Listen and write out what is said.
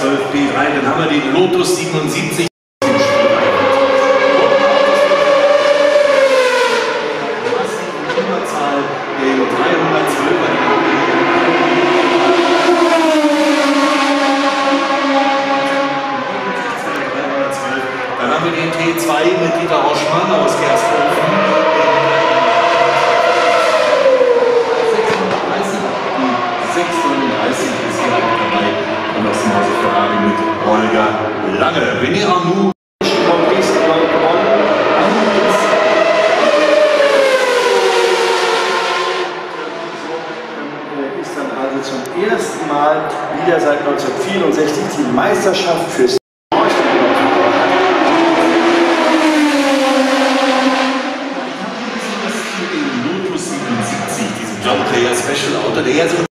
Dann haben wir den Lotus 77. Überzahl, den 312er. Dann haben wir den T2 mit Dieter Horschmann aus Gersthofen. Holger Lange. René Arnoux. ist dann also zum ersten Mal wieder seit 1964 die Meisterschaft fürs Lotus 77, diesem John Player Special Auto, der ja so